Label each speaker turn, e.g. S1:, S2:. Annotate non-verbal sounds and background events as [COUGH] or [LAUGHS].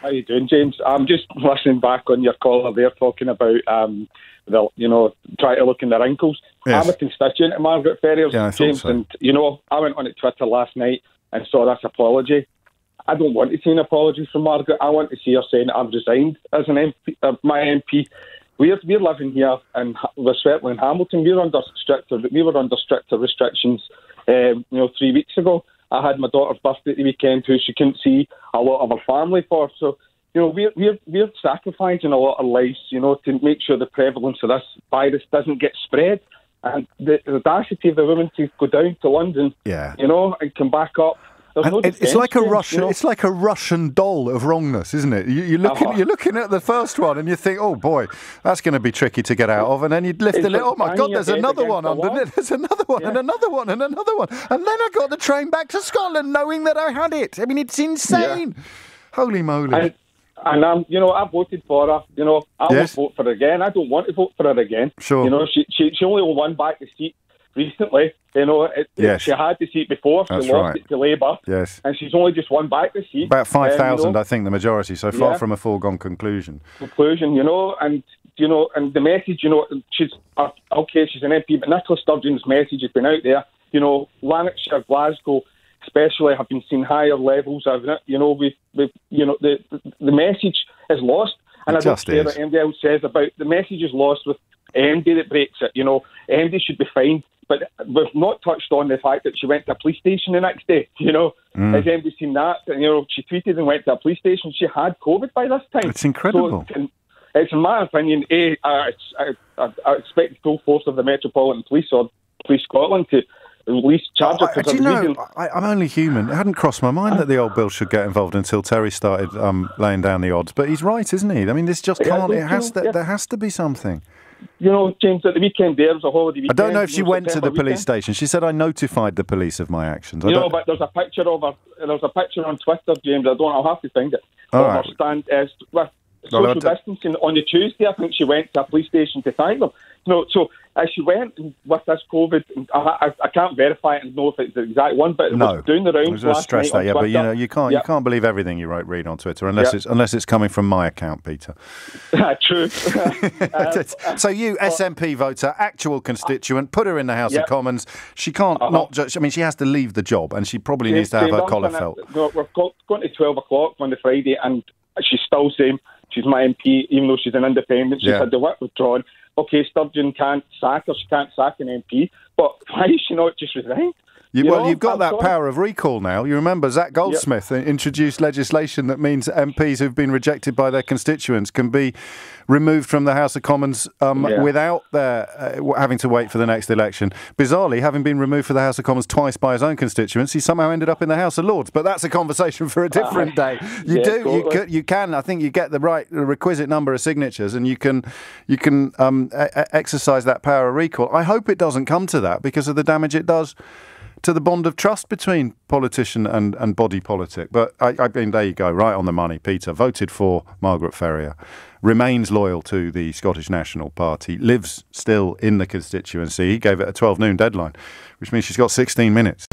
S1: How you doing, James? I'm just [LAUGHS] listening back on your caller there talking about um, the, you know, try to look in their wrinkles.
S2: Yes.
S1: I'm a constituent of Margaret Ferrier's,
S2: Yeah,
S1: James,
S2: so.
S1: and you know, I went on to Twitter last night and saw that apology. I don't want to see an apology from Margaret. I want to see her saying I've resigned as an MP, uh, my MP. We're we're living here and we're certainly in Hamilton. We're under stricter we were under stricter restrictions. Um, you know, three weeks ago, I had my daughter's birthday the weekend, who she couldn't see a lot of her family for. So you know, we're, we're, we're sacrificing a lot of lives, you know, to make sure the prevalence of this virus doesn't get spread. And the, the audacity of the women to go down to London,
S2: Yeah.
S1: you know, and come back up. No
S2: it's like a Russian.
S1: you know.
S2: It's like a Russian doll of wrongness, isn't it? You, you're looking.
S1: Uh-huh.
S2: You're looking at the first one, and you think, "Oh boy, that's going to be tricky to get out of." And then you lift
S1: It's
S2: the lid. Oh my God, there's another one underneath. There's another one, and another one, and another one. And then I got the train back to Scotland, knowing that I had it. I mean, it's insane. Holy moly!
S1: And, and um, you know, I voted for her. You know, I
S2: Yes.
S1: won't vote for her again. I don't want to vote for her again.
S2: Sure.
S1: You know, she she, she only won back the seat recently. You know, it,
S2: Yes.
S1: she had the seat before. She
S2: That's
S1: lost
S2: right.
S1: it to Labour.
S2: yes.
S1: And she's only just won back the seat.
S2: About 5,000,
S1: Um, you know,
S2: I think, the majority. So far
S1: Yeah.
S2: from a foregone conclusion.
S1: conclusion, you know, and you know, and the message, you know, she's uh, okay, she's an MP, but Nicola Sturgeon's message has been out there. You know, Lanarkshire, Glasgow, especially, have been seeing higher levels of it. You know, we've, we've you know, the the message is lost, and
S2: It
S1: I don't
S2: just
S1: care
S2: is.
S1: what else says about the message is lost with MD that breaks it. You know, MD should be fined. But we've not touched on the fact that she went to a police station the next day. You know,
S2: Mm.
S1: has anybody seen that? And, you know, she tweeted and went to a police station. She had COVID by this time.
S2: It's incredible.
S1: So, in- it's in my opinion, a I, I, I, I expect the full force of the Metropolitan Police or Police Scotland to release charge her
S2: do you know. I, I'm only human. It hadn't crossed my mind that the old Bill should get involved until Terry started um, laying down the odds. But he's right, isn't he? I mean, this just
S1: yeah,
S2: can't. It has to,
S1: yeah.
S2: There has to be something.
S1: You know, James, at the weekend there was a holiday weekend.
S2: I don't know if she went to the police
S1: weekend.
S2: station. She said I notified the police of my actions. I
S1: You know, but there's a picture of her. There's a picture on Twitter, James. I don't. I'll have to find it.
S2: All
S1: of
S2: right.
S1: her stand uh, with
S2: Well, I'll
S1: social distancing on the Tuesday. I think she went to a police station to thank them. No, so as she went with this COVID, I, I, I can't verify it and know if it's the exact one, but it
S2: no,
S1: was doing the rounds
S2: I was stress that. Yeah, but you know, you can't
S1: Yeah.
S2: you can't believe everything you write read on Twitter unless
S1: Yeah.
S2: it's unless it's coming from my account, Peter. [LAUGHS]
S1: True. [LAUGHS] [LAUGHS] Um,
S2: so you, SNP voter, actual constituent, put her in the House
S1: Yeah.
S2: of Commons. She can't
S1: Uh-huh.
S2: not just. I mean, she has to leave the job, and she probably needs to have her collar felt.
S1: no, We're going to 12 o'clock on the Friday, and she's still saying she's my MP, even though she's an independent. She's
S2: Yeah.
S1: had the whip withdrawn. Okay, Sturgeon can't sack her, she can't sack an MP, but why is she not just resigned?
S2: You,
S1: You
S2: well,
S1: know,
S2: you've got that power of recall now. You remember Zac Goldsmith introduced legislation that means MPs who've been rejected by their constituents can be removed from the House of Commons um,
S1: Yeah.
S2: without their, uh, having to wait for the next election. Bizarrely, having been removed from the House of Commons twice by his own constituents, he somehow ended up in the House of Lords. But that's a conversation for a different day. [LAUGHS] You
S1: Yeah,
S2: do, you, could, you can. I think you get the right the requisite number of signatures, and you can, you can um, exercise that power of recall. I hope it doesn't come to that because of the damage it does to the bond of trust between politician and, and body politic. But I, I mean, there you go, right on the money. Peter voted for Margaret Ferrier, remains loyal to the Scottish National Party, lives still in the constituency. He gave it a 12 noon deadline, which means she's got 16 minutes.